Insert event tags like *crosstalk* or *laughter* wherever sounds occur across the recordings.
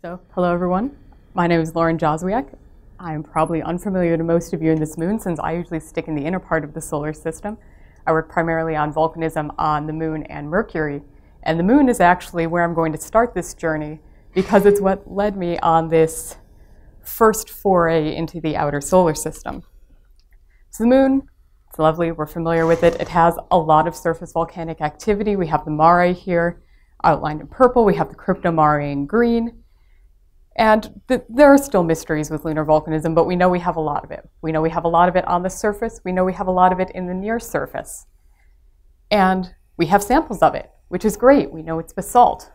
So, hello everyone. My name is Lauren Jozwiak. I am probably unfamiliar to most of you in this moon since I usually stick in the inner part of the solar system. I work primarily on volcanism on the moon and Mercury. And the moon is actually where I'm going to start this journey because it's what led me on this first foray into the outer solar system. So the moon, it's lovely, we're familiar with it. It has a lot of surface volcanic activity. We have the Mare here outlined in purple, we have the Cryptomare in green. And th there are still mysteries with lunar volcanism, but we know we have a lot of it. We know we have a lot of it on the surface. We know we have a lot of it in the near surface. And we have samples of it, which is great. We know it's basalt.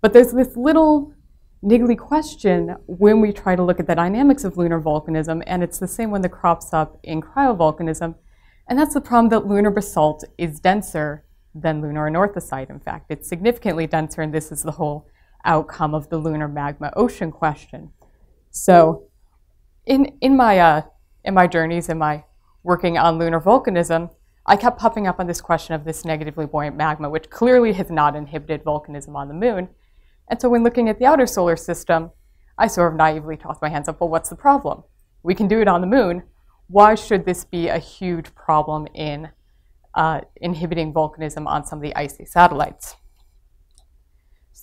But there's this little niggly question when we try to look at the dynamics of lunar volcanism, and it's the same one that crops up in cryovolcanism, and that's the problem that lunar basalt is denser than lunar anorthosite. In fact, it's significantly denser, and this is the whole outcome of the lunar magma ocean question. So, in in my uh, in my journeys, in my working on lunar volcanism, I kept popping up on this question of this negatively buoyant magma, which clearly has not inhibited volcanism on the moon. And so, when looking at the outer solar system, I sort of naively tossed my hands up. Well, what's the problem? We can do it on the moon. Why should this be a huge problem in uh, inhibiting volcanism on some of the icy satellites?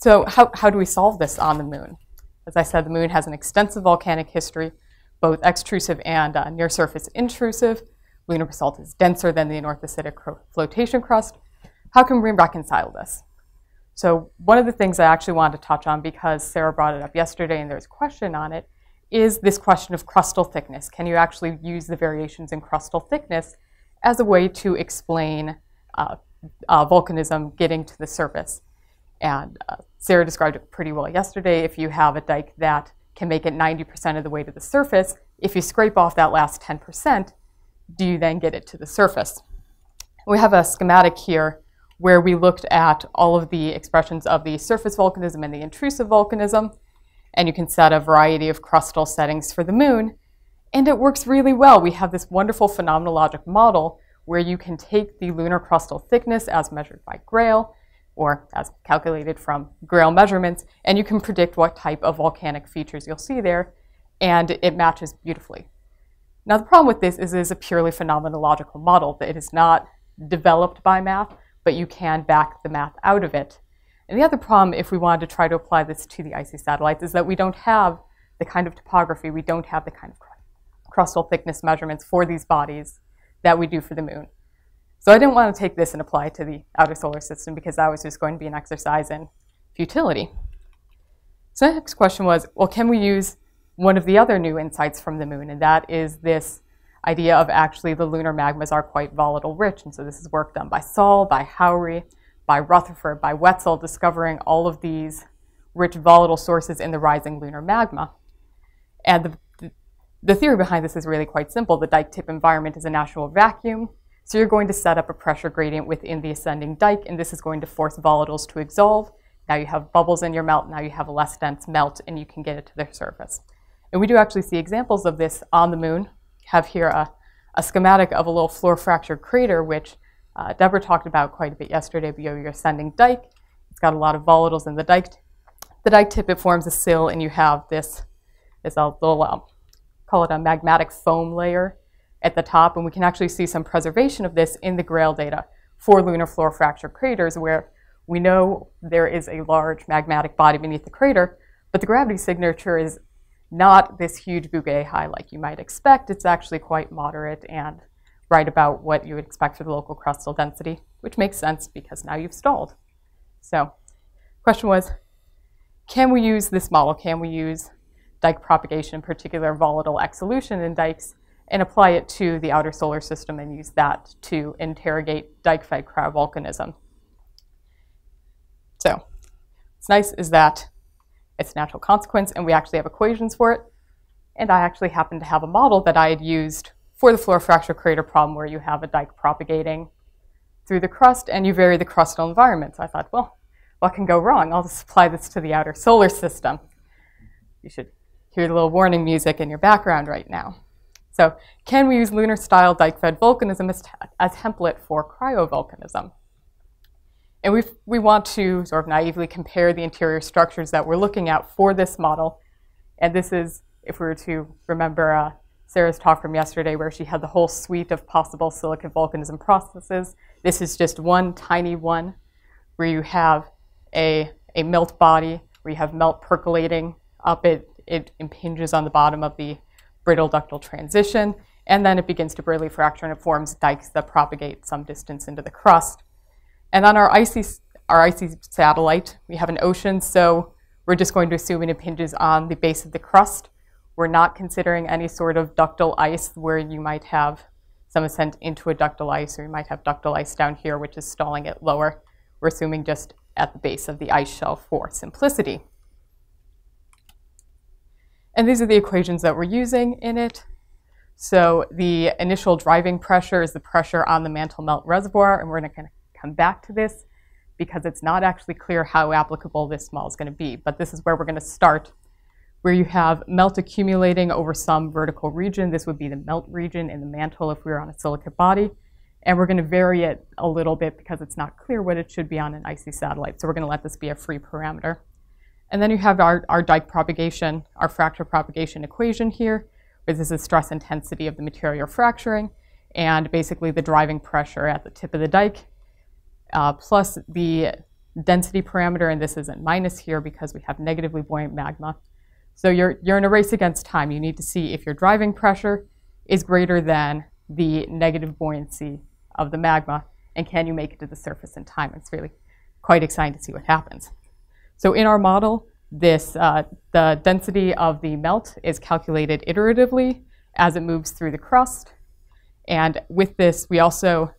So how, how do we solve this on the moon? As I said, the moon has an extensive volcanic history, both extrusive and uh, near-surface intrusive. Lunar basalt is denser than the anorthositic flotation crust. How can we reconcile this? So one of the things I actually wanted to touch on, because Sarah brought it up yesterday and there's a question on it, is this question of crustal thickness. Can you actually use the variations in crustal thickness as a way to explain uh, uh, volcanism getting to the surface? And uh, Sarah described it pretty well yesterday. If you have a dike that can make it 90% of the way to the surface, if you scrape off that last 10%, do you then get it to the surface? We have a schematic here where we looked at all of the expressions of the surface volcanism and the intrusive volcanism, and you can set a variety of crustal settings for the moon, and it works really well. We have this wonderful phenomenologic model where you can take the lunar crustal thickness as measured by Grail, or as calculated from Grail measurements, and you can predict what type of volcanic features you'll see there, and it matches beautifully. Now the problem with this is it is a purely phenomenological model, that it is not developed by math, but you can back the math out of it. And the other problem, if we wanted to try to apply this to the icy satellites, is that we don't have the kind of topography, we don't have the kind of crustal thickness measurements for these bodies that we do for the moon. So I didn't want to take this and apply to the outer solar system because that was just going to be an exercise in futility. So the next question was, well, can we use one of the other new insights from the moon? And that is this idea of actually the lunar magmas are quite volatile rich. And so this is work done by Saal, by Hauri, by Rutherford, by Wetzel, discovering all of these rich volatile sources in the rising lunar magma. And the, the theory behind this is really quite simple. The dike tip environment is a natural vacuum. So you're going to set up a pressure gradient within the ascending dike, and this is going to force volatiles to exsolve. Now you have bubbles in your melt, now you have a less dense melt, and you can get it to the surface. And we do actually see examples of this on the moon. have here a, a schematic of a little floor fractured crater, which uh, Deborah talked about quite a bit yesterday, but your ascending dike. It's got a lot of volatiles in the dike. The dike tip, it forms a sill, and you have this, this little, um, call it a magmatic foam layer at the top, and we can actually see some preservation of this in the GRAIL data for lunar floor fracture craters where we know there is a large magmatic body beneath the crater, but the gravity signature is not this huge Bouguer high like you might expect. It's actually quite moderate and right about what you would expect for the local crustal density, which makes sense because now you've stalled. So question was, can we use this model? Can we use dike propagation, in particular volatile exsolution in dikes, and apply it to the outer solar system and use that to interrogate dike-fed cryovolcanism. So what's nice is that it's a natural consequence and we actually have equations for it. And I actually happen to have a model that I had used for the floor fracture crater problem where you have a dike propagating through the crust and you vary the crustal environment. So I thought, well, what can go wrong? I'll just apply this to the outer solar system. You should hear the little warning music in your background right now. So can we use lunar-style dike-fed volcanism as, as template for cryovolcanism? And we we want to sort of naively compare the interior structures that we're looking at for this model. And this is, if we were to remember uh, Sarah's talk from yesterday, where she had the whole suite of possible silicate volcanism processes. This is just one tiny one where you have a, a melt body, where you have melt percolating up. It, it impinges on the bottom of the brittle ductile transition, and then it begins to brittle fracture and it forms dikes that propagate some distance into the crust. And on our icy, our icy satellite, we have an ocean, so we're just going to assume it impinges on the base of the crust. We're not considering any sort of ductile ice where you might have some ascent into a ductile ice, or you might have ductile ice down here, which is stalling it lower. We're assuming just at the base of the ice shelf for simplicity. And these are the equations that we're using in it. So the initial driving pressure is the pressure on the mantle melt reservoir, and we're going to kind of come back to this because it's not actually clear how applicable this model is going to be. But this is where we're going to start, where you have melt accumulating over some vertical region. This would be the melt region in the mantle if we were on a silicate body. And we're going to vary it a little bit because it's not clear what it should be on an icy satellite. So we're going to let this be a free parameter. And then you have our, our dike propagation, our fracture propagation equation here, where this is the stress intensity of the material fracturing, and basically the driving pressure at the tip of the dike, uh, plus the density parameter, and this isn't minus here because we have negatively buoyant magma. So you're, you're in a race against time. You need to see if your driving pressure is greater than the negative buoyancy of the magma, and can you make it to the surface in time? It's really quite exciting to see what happens. So in our model, this, uh, the density of the melt is calculated iteratively as it moves through the crust. And with this, we also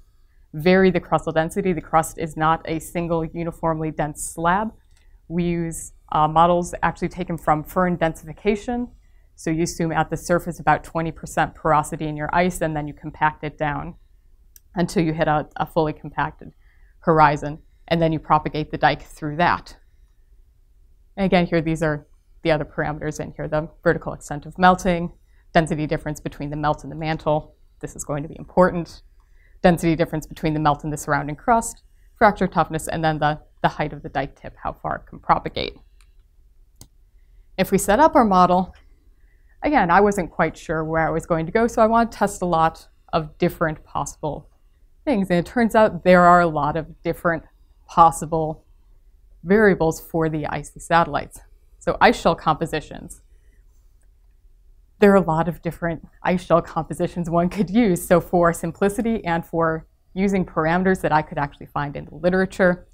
vary the crustal density. The crust is not a single uniformly dense slab. We use uh, models actually taken from firn densification. So you assume at the surface about 20% porosity in your ice, and then you compact it down until you hit a, a fully compacted horizon. And then you propagate the dike through that. And again, here these are the other parameters in here, the vertical extent of melting, density difference between the melt and the mantle. This is going to be important. Density difference between the melt and the surrounding crust, fracture toughness, and then the, the height of the dike tip, how far it can propagate. If we set up our model, again, I wasn't quite sure where I was going to go, so I want to test a lot of different possible things. And it turns out there are a lot of different possible variables for the icy satellites. So ice shell compositions. There are a lot of different ice shell compositions one could use. So for simplicity and for using parameters that I could actually find in the literature,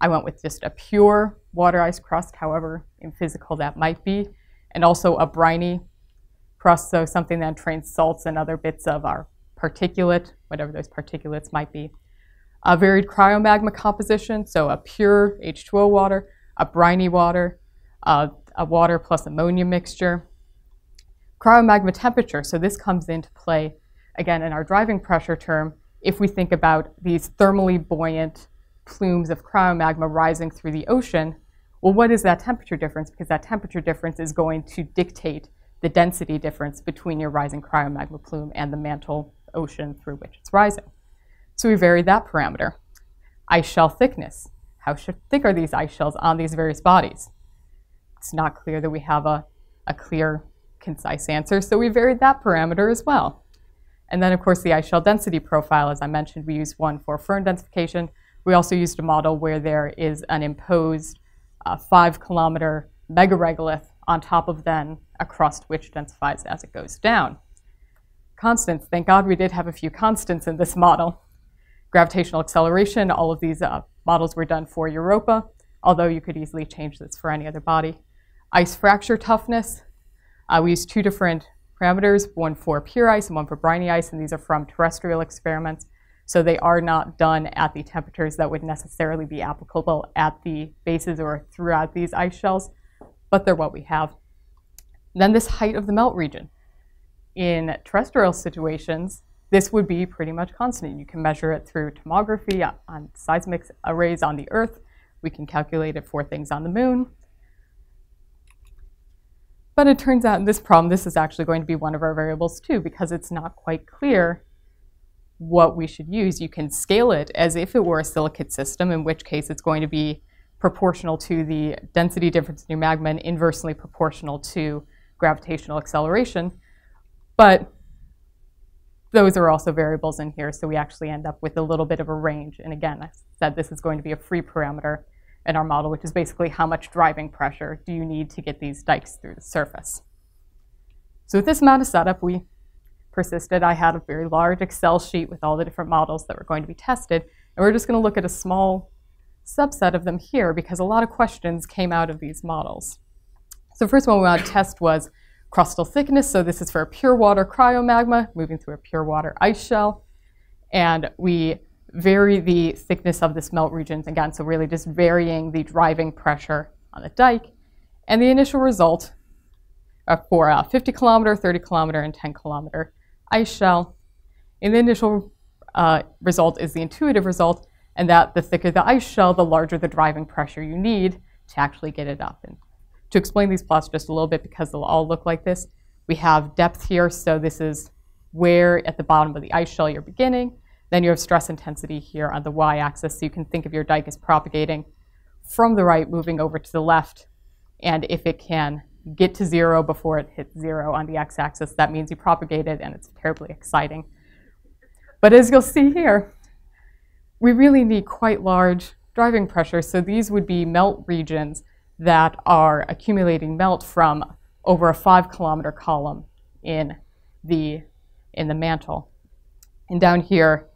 I went with just a pure water ice crust, however in physical that might be, and also a briny crust, so something that entrains salts and other bits of our particulate, whatever those particulates might be a varied cryomagma composition, so a pure H2O water, a briny water, uh, a water plus ammonia mixture. Cryomagma temperature, so this comes into play again in our driving pressure term if we think about these thermally buoyant plumes of cryomagma rising through the ocean. Well, what is that temperature difference? Because that temperature difference is going to dictate the density difference between your rising cryomagma plume and the mantle ocean through which it's rising. So we varied that parameter. Ice shell thickness. How thick are these ice shells on these various bodies? It's not clear that we have a, a clear, concise answer, so we varied that parameter as well. And then, of course, the ice shell density profile, as I mentioned, we used one for firn densification. We also used a model where there is an imposed uh, five kilometer megaregolith on top of then a crust which densifies as it goes down. Constants, thank God we did have a few constants in this model gravitational acceleration. All of these uh, models were done for Europa, although you could easily change this for any other body. Ice fracture toughness. Uh, we used two different parameters, one for pure ice and one for briny ice, and these are from terrestrial experiments. So they are not done at the temperatures that would necessarily be applicable at the bases or throughout these ice shells, but they're what we have. Then this height of the melt region. In terrestrial situations, this would be pretty much constant. You can measure it through tomography on seismic arrays on the Earth. We can calculate it for things on the moon. But it turns out in this problem, this is actually going to be one of our variables too, because it's not quite clear what we should use, you can scale it as if it were a silicate system, in which case it's going to be proportional to the density difference in your magma and inversely proportional to gravitational acceleration. But those are also variables in here, so we actually end up with a little bit of a range. And again, I said this is going to be a free parameter in our model, which is basically how much driving pressure do you need to get these dikes through the surface. So with this amount of setup, we persisted. I had a very large Excel sheet with all the different models that were going to be tested, and we're just going to look at a small subset of them here because a lot of questions came out of these models. So the first one we want to test was crustal thickness. So this is for a pure water cryomagma moving through a pure water ice shell. And we vary the thickness of this melt region again, so really just varying the driving pressure on the dike. And the initial result for a 50 kilometer, 30 kilometer, and 10 kilometer ice shell. And the initial uh, result is the intuitive result, and that the thicker the ice shell, the larger the driving pressure you need to actually get it up. And to explain these plots just a little bit, because they'll all look like this, we have depth here, so this is where at the bottom of the ice shell you're beginning. Then you have stress intensity here on the y-axis, so you can think of your dike as propagating from the right, moving over to the left, and if it can get to zero before it hits zero on the x-axis, that means you propagated, and it's terribly exciting. But as you'll see here, we really need quite large driving pressure. So these would be melt regions that are accumulating melt from over a five kilometer column in the, in the mantle. And down here,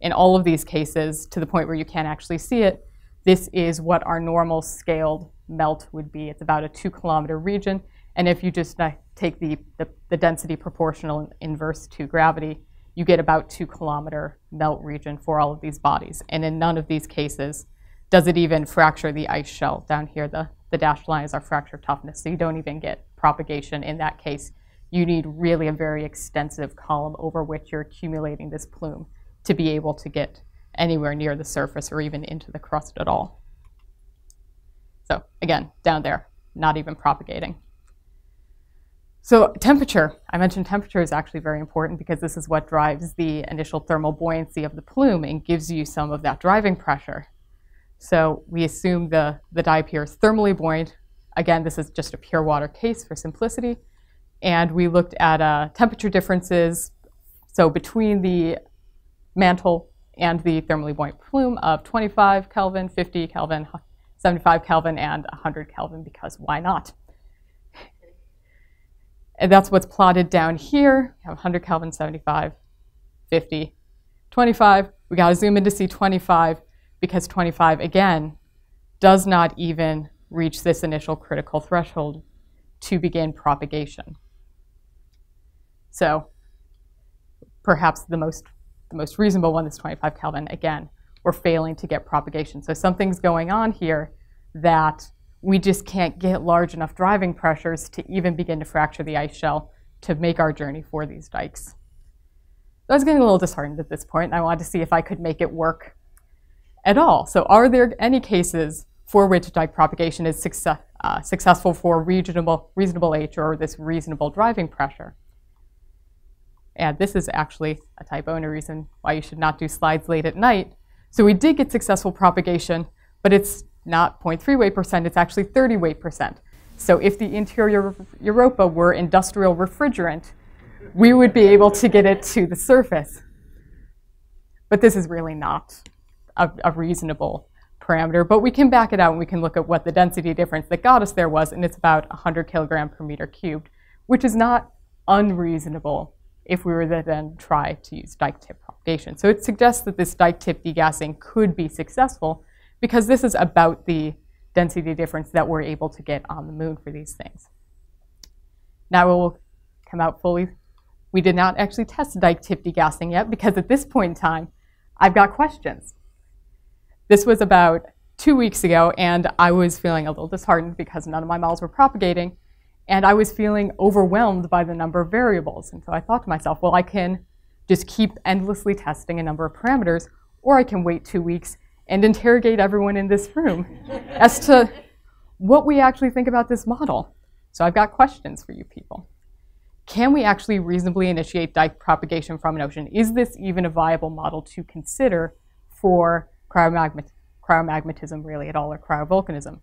in all of these cases, to the point where you can't actually see it, this is what our normal scaled melt would be. It's about a two kilometer region. And if you just uh, take the, the, the density proportional inverse to gravity, you get about two kilometer melt region for all of these bodies. And in none of these cases does it even fracture the ice shell. Down here, the, the dashed line is our fracture toughness, so you don't even get propagation in that case. You need really a very extensive column over which you're accumulating this plume to be able to get anywhere near the surface or even into the crust at all. So again, down there, not even propagating. So temperature, I mentioned temperature is actually very important because this is what drives the initial thermal buoyancy of the plume and gives you some of that driving pressure. So we assume the, the here is thermally buoyant. Again, this is just a pure water case for simplicity. And we looked at uh, temperature differences, so between the mantle and the thermally buoyant plume of 25 Kelvin, 50 Kelvin, 75 Kelvin, and 100 Kelvin, because why not? And that's what's plotted down here. We have 100 Kelvin, 75, 50, 25. We got to zoom in to see 25 because 25, again, does not even reach this initial critical threshold to begin propagation. So perhaps the most, the most reasonable one is 25 Kelvin. Again, we're failing to get propagation. So something's going on here that we just can't get large enough driving pressures to even begin to fracture the ice shell to make our journey for these dikes. I was getting a little disheartened at this point, and I wanted to see if I could make it work at all. So are there any cases for which dike propagation is success, uh, successful for reasonable, reasonable H or this reasonable driving pressure? And this is actually a typo and a reason why you should not do slides late at night. So we did get successful propagation, but it's not 0.3 weight percent, it's actually 30 weight percent. So if the interior of Europa were industrial refrigerant, we would be able to get it to the surface. But this is really not a, a, reasonable parameter. But we can back it out and we can look at what the density difference that got us there was, and it's about 100 kilogram per meter cubed, which is not unreasonable if we were to then try to use dike tip propagation. So it suggests that this dike tip degassing could be successful, because this is about the density difference that we're able to get on the moon for these things. Now it will come out fully. We did not actually test dike tip degassing yet because at this point in time, I've got questions. This was about two weeks ago, and I was feeling a little disheartened because none of my models were propagating, and I was feeling overwhelmed by the number of variables. And so I thought to myself, well, I can just keep endlessly testing a number of parameters, or I can wait two weeks and interrogate everyone in this room *laughs* as to what we actually think about this model. So I've got questions for you people. can we actually reasonably initiate dike propagation from an ocean? Is this even a viable model to consider for cryomagnet cryomagnetism really at all or cryovolcanism?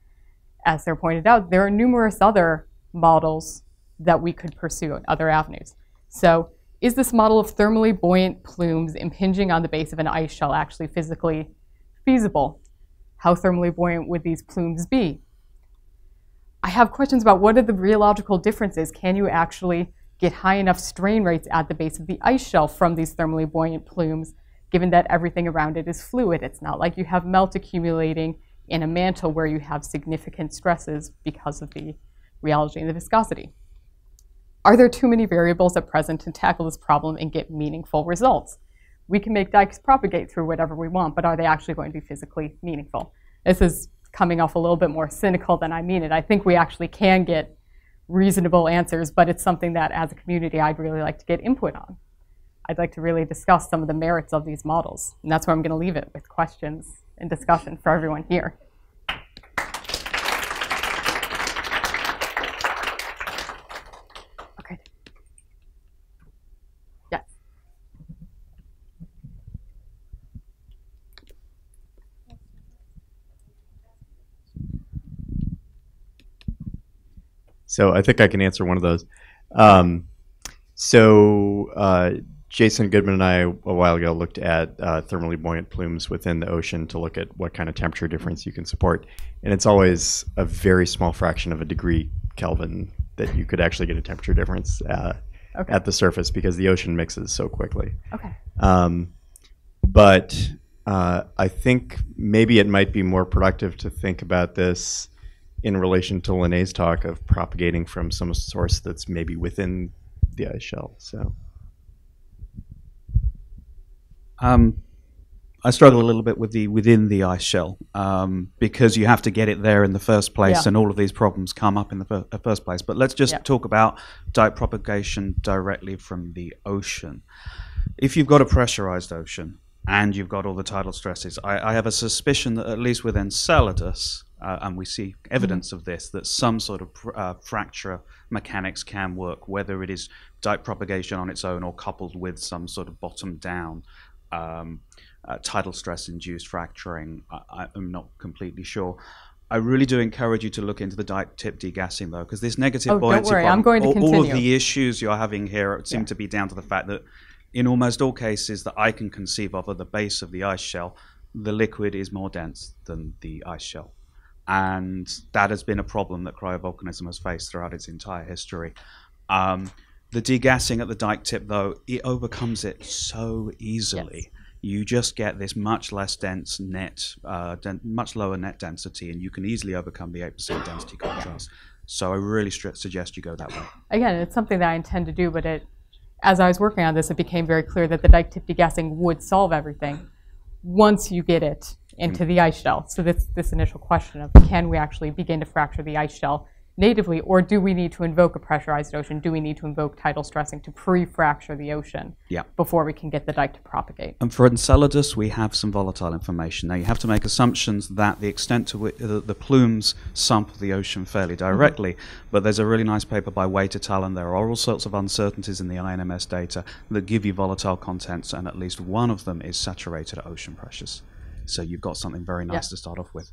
As they're pointed out, there are numerous other models that we could pursue in other avenues. So is this model of thermally buoyant plumes impinging on the base of an ice shell actually physically feasible? How thermally buoyant would these plumes be? I have questions about what are the rheological differences? Can you actually get high enough strain rates at the base of the ice shelf from these thermally buoyant plumes, given that everything around it is fluid? It's not like you have melt accumulating in a mantle where you have significant stresses because of the rheology and the viscosity. Are there too many variables at present to tackle this problem and get meaningful results? We can make dikes propagate through whatever we want, but are they actually going to be physically meaningful? This is coming off a little bit more cynical than I mean it. I think we actually can get reasonable answers, but it's something that as a community I'd really like to get input on. I'd like to really discuss some of the merits of these models. And that's where I'm going to leave it with questions and discussion for everyone here. Okay. Yes. So I think I can answer one of those. Um, so uh, Jason Goodman and I a while ago looked at uh, thermally buoyant plumes within the ocean to look at what kind of temperature difference you can support, and it's always a very small fraction of a degree Kelvin that you could actually get a temperature difference uh, Okay. at the surface because the ocean mixes so quickly. Okay. Um, but uh, I think maybe it might be more productive to think about this in relation to Lene's talk of propagating from some source that's maybe within the ice shell. So Um, I struggle a little bit with the within the ice shell um, because you have to get it there in the first place, Yeah. and all of these problems come up in the fir- uh, first place. But let's just Yeah. talk about dike propagation directly from the ocean. If you've got a pressurized ocean and you've got all the tidal stresses, I, I have a suspicion that at least with Enceladus, uh, and we see evidence of this, that some sort of pr- uh, fracture mechanics can work, whether it is dike propagation on its own or coupled with some sort of bottom down um, uh, tidal stress induced fracturing. I, I'm not completely sure. I really do encourage you to look into the dike tip degassing though, because this negative Oh, don't buoyancy worry, I'm going to all, all of the issues you're having here seem Yeah. to be down to the fact that in almost all cases that I can conceive of at the base of the ice shell, the liquid is more dense than the ice shell. And that has been a problem that cryovolcanism has faced throughout its entire history. Um, the degassing at the dike tip, though, it overcomes it so easily. You just get this much less dense net, uh, den- much lower net density, and you can easily overcome the 8% density contrast. So I really stri- suggest you go that way. Again, it's something that I intend to do, but it, as I was working on this, it became very clear that the dike tip degassing would solve everything once you get it into the ice shell. So this this initial question of can we actually begin to fracture the ice shell natively, or do we need to invoke a pressurized ocean? Do we need to invoke tidal stressing to pre-fracture the ocean Yeah. before we can get the dike to propagate? And for Enceladus, we have some volatile information. Now, you have to make assumptions that the extent to which the, the plumes sample the ocean fairly mm-hmm. directly, but there's a really nice paper by Waite et al., and there are all sorts of uncertainties in the INMS data that give you volatile contents, and at least one of them is saturated at ocean pressures. So you've got something very nice Yeah. to start off with.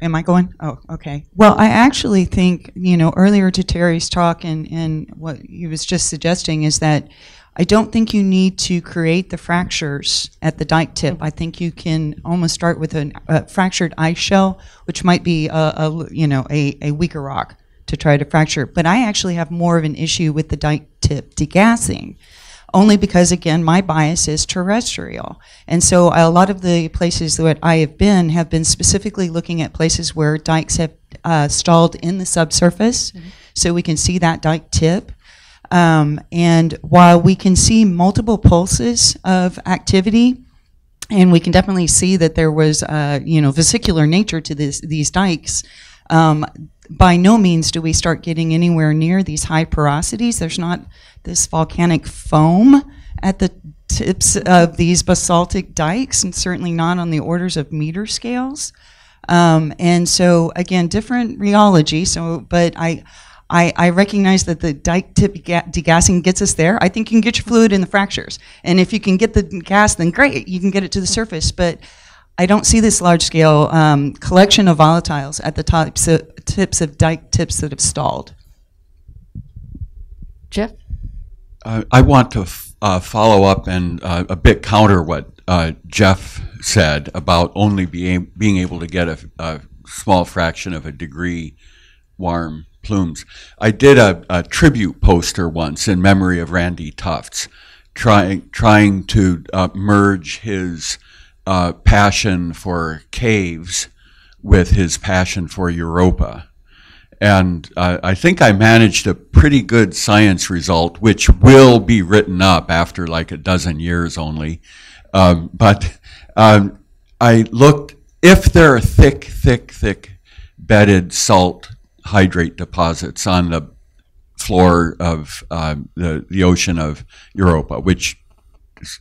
Am I going? Oh, okay. Well, I actually think, you know, earlier to Terry's talk and, and what he was just suggesting is that I don't think you need to create the fractures at the dike tip. I think you can almost start with a uh, fractured ice shell, which might be a, a you know a, a weaker rock to try to fracture. But I actually have more of an issue with the dike tip degassing only because again my bias is terrestrial. And so a lot of the places that i have been have been specifically looking at places where dikes have uh, stalled in the subsurface so we can see that dike tip. Um, and while we can see multiple pulses of activity and we can definitely see that there was uh, you know vesicular nature to this, these dikes um, by no means do we start getting anywhere near these high porosities. There's not this volcanic foam at the tips of these basaltic dikes, and certainly not on the orders of meter scales. Um, and so again, different rheology. So, but I, I, I recognize that the dike tip degassing gets us there. I think you can get your fluid in the fractures, and if you can get the gas, then great, you can get it to the surface. But I don't see this large scale um, collection of volatiles at the tops of, tips of dike tips that have stalled. Jeff? Uh, I want to f- uh, follow up and uh, a bit counter what uh, Jeff said about only being being able to get a, a small fraction of a degree warm plumes. I did a, a tribute poster once in memory of Randy Tufts, trying trying to uh, merge his uh, passion for caves with his passion for Europa. And uh, I think I managed a pretty good science result, which will be written up after like a dozen years only. Um, but um, I looked, if there are thick, thick, thick bedded salt hydrate deposits on the floor of uh, the, the ocean of Europa, which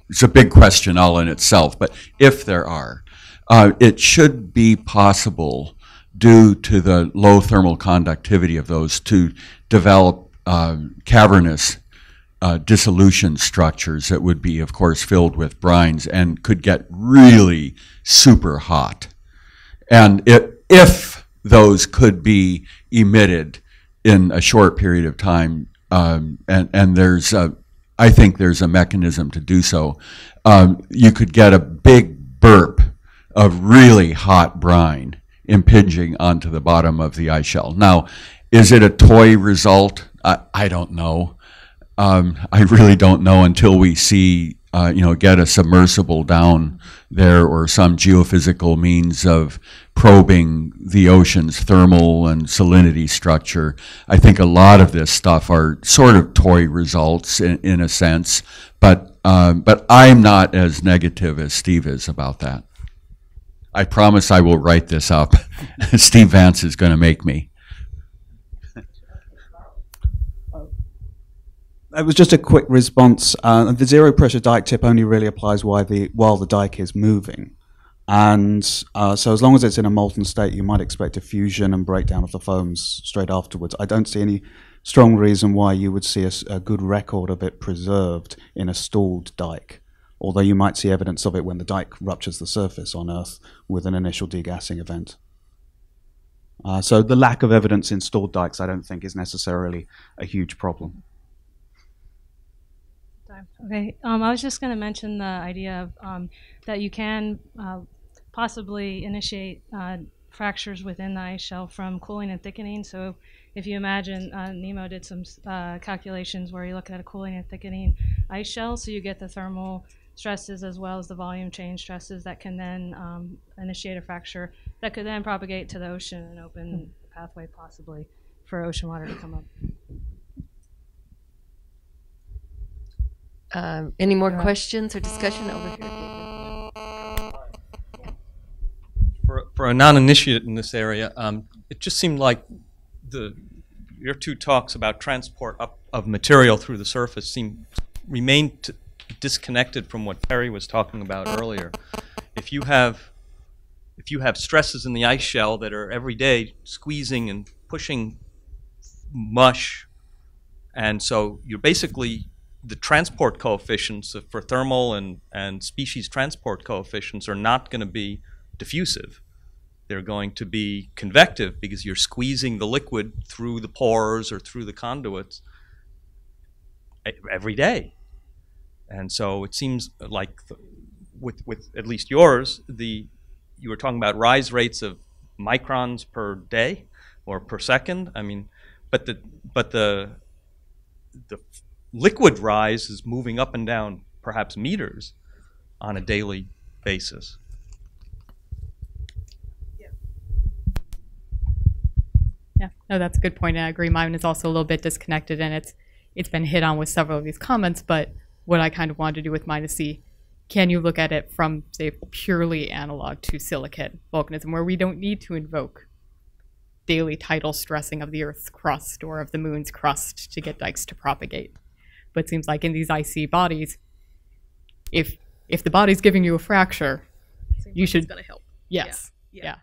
is a big question all in itself, but if there are, uh, it should be possible due to the low thermal conductivity of those to develop uh, cavernous uh, dissolution structures that would be, of course, filled with brines and could get really super hot. And it, if those could be emitted in a short period of time, um, and, and there's a, I think there's a mechanism to do so, um, you could get a big burp of really hot brine impinging onto the bottom of the ice shell. Now, is it a toy result? I, I don't know. Um, I really don't know until we see, uh, you know, get a submersible down there or some geophysical means of probing the ocean's thermal and salinity structure. I think a lot of this stuff are sort of toy results in, in a sense, but um, but I'm not as negative as Steve is about that. I promise I will write this up. *laughs* Steve Vance is going to make me. It was just a quick response. Uh, the zero pressure dike tip only really applies while the, while the dike is moving. And uh, so, as long as it's in a molten state, you might expect a fusion and breakdown of the foams straight afterwards. I don't see any strong reason why you would see a, a good record of it preserved in a stalled dike although you might see evidence of it when the dike ruptures the surface on Earth with an initial degassing event. Uh, so the lack of evidence in stalled dikes, I don't think, is necessarily a huge problem. Okay, um, I was just going to mention the idea of um, that you can uh, possibly initiate uh, fractures within the ice shell from cooling and thickening. So if you imagine, uh, Nimmo did some uh, calculations where you look at a cooling and thickening ice shell, so you get the thermal stresses as well as the volume change stresses that can then um, initiate a fracture that could then propagate to the ocean and open a pathway possibly for ocean water to come up. Um, any more questions or discussion over here? David? for, for a non-initiate in this area, um, it just seemed like the your two talks about transport up of material through the surface seem remain t- disconnected from what Terry was talking about earlier. If you have if you have stresses in the ice shell that are every day squeezing and pushing mush, and so you're basically the transport coefficients for thermal and, and species transport coefficients are not going to be diffusive. They're going to be convective because you're squeezing the liquid through the pores or through the conduits every day. And so it seems like th- with, with at least yours, the you were talking about rise rates of microns per day or per second. I mean, but the but the the liquid rise is moving up and down perhaps meters on a daily basis. Yeah, no, that's a good point, and I agree. Mine is also a little bit disconnected, and it's it's been hit on with several of these comments. But what I kind of wanted to do with mine is see, can you look at it from say purely analog to silicate volcanism, where we don't need to invoke daily tidal stressing of the Earth's crust or of the Moon's crust to get dikes to propagate. But it seems like in these icy bodies, if if the body's giving you a fracture, you should. It's gonna help. Yes. Yeah. yeah.